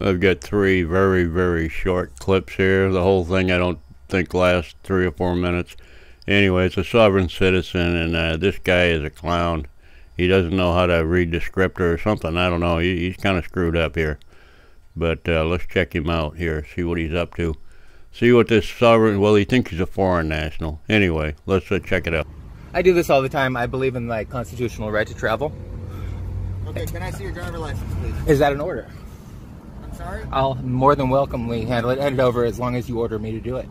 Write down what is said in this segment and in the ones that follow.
I've got three very, very short clips here. The whole thing I don't think lasts three or four minutes. Anyway, it's a sovereign citizen, and uh, this guy is a clown. He doesn't know how to read the script or something. I don't know. He, he's kind of screwed up here. But uh, let's check him out here, see what he's up to. See what this sovereign, well, he thinks he's a foreign national. Anyway, let's uh, check it out. I do this all the time. I believe in my constitutional right to travel. Okay, can I see your driver's license, please? Is that an order? I'm sorry? I'll more than welcomely handle it, hand it over as long as you order me to do it.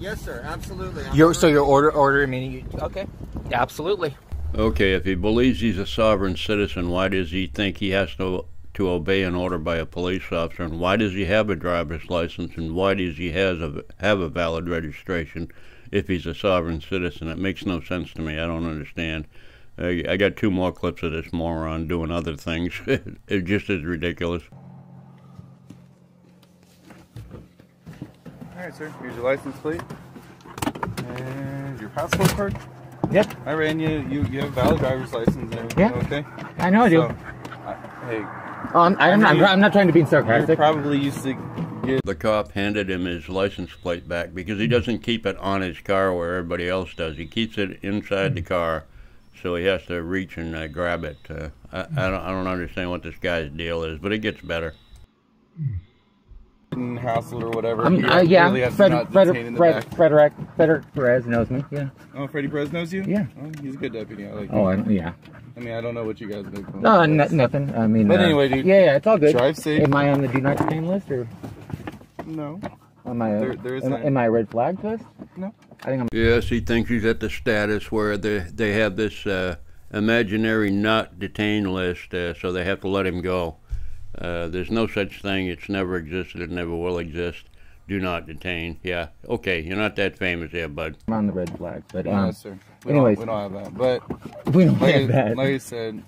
Yes, sir, absolutely. I'm You're, so ordering- your order ordering me? You, okay, absolutely. Okay, if he believes he's a sovereign citizen, why does he think he has to to obey an order by a police officer? And why does he have a driver's license? And why does he has a, have a valid registration if he's a sovereign citizen? It makes no sense to me. I don't understand. I, I got two more clips of this moron doing other things. it just is ridiculous. Right, sir. Here's your license plate and your passport card. Yep, I ran you. You, you have a valid driver's license and. Yeah. Okay. I know I do. So, I, hey, Oh, I'm, I'm, I not, I'm not trying to be you're sarcastic. probably used to get. The cop handed him his license plate back because he doesn't keep it on his car where everybody else does. He keeps it inside the car, so he has to reach and uh, grab it. Uh, I, I don't I don't understand what this guy's deal is, but it gets better. Getting hassled or whatever. I'm, uh, yeah, really Fred, Fred, detain in the Fred. Frederick, Frederick Perez knows me. Yeah. Oh, Freddie Perez knows you? Yeah. Oh, he's a good deputy. I like Oh, him. I, yeah. I mean, I don't know what you guys make No, n- nothing. I mean. But uh, anyway, dude, Yeah, yeah, it's all good. drive safe. Am I on the do not detain list or No. am I? There- there is am, none. am I a red flag list? No. I think I'm. Yes, he thinks he's at the status where they they have this uh, imaginary not detained list, uh, so they have to let him go. Uh, there's no such thing. It's never existed. It never will exist. Do not detain. Yeah. Okay. You're not that famous there, bud. I'm on the red flag, but No, um, sir. We anyways. don't, we don't have that. But we don't like, have I, that. like I said, you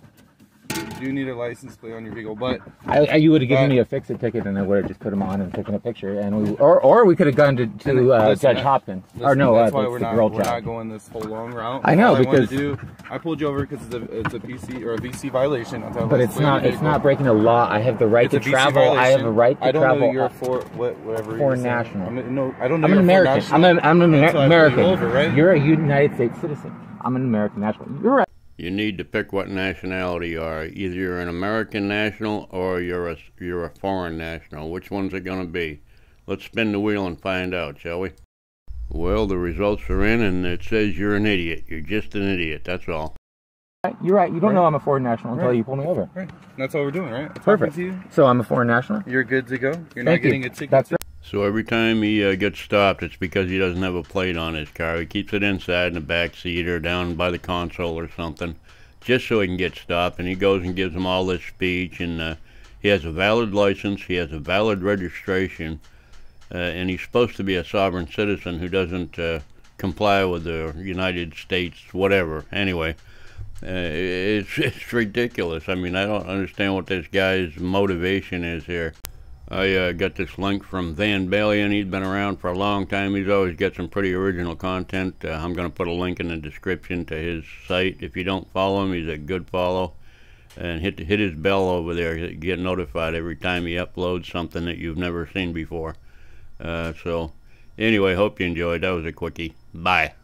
do need a license plate on your vehicle. But I, I, you would have given But- me a fix-it ticket, and I would have just put them on and taken a picture, and we, or or we could have gone to, to uh, Listen, Judge Hopkins, or no, that's uh, why we're not we're not going this whole long route. I know, All I because- to do, I pulled you over because it's a it's a PC or a VC violation. But it's not. It's not breaking the law. I have the right It's to travel. I have a right to I don't travel. know you're for what whatever. Foreign national. I'm, no, I don't know. I'm an you're a foreign American. I'm an, I'm an Amer- That's why I pulled American. you over, right? You're a United States citizen. I'm an American national. You're right. You need to pick what nationality you are. Either you're an American national or you're a you're a foreign national. Which one's it going to be? Let's spin the wheel and find out, shall we? Well, the results are in, and it says you're an idiot. You're just an idiot. That's all. You're right. You don't Right. know I'm a foreign national until Right. you pull me over. Right. That's all we're doing, right? Perfect. To you. So I'm a foreign national. You're good to go. You're not Thank getting you. a ticket. That's right. So every time he uh, gets stopped, it's because he doesn't have a plate on his car. He keeps it inside in the back seat or down by the console or something, just so he can get stopped. And he goes and gives them all this speech, and uh, he has a valid license, he has a valid registration, uh, and he's supposed to be a sovereign citizen who doesn't uh, comply with the United States whatever. Anyway. Uh, it's it's ridiculous. I mean, I don't understand what this guy's motivation is here. I uh, got this link from Van Balion. He's been around for a long time. He's always got some pretty original content. Uh, I'm going to put a link in the description to his site. If you don't follow him, he's a good follow. And hit hit his bell over there. Get notified every time he uploads something that you've never seen before. Uh, so, anyway, hope you enjoyed. That was a quickie. Bye.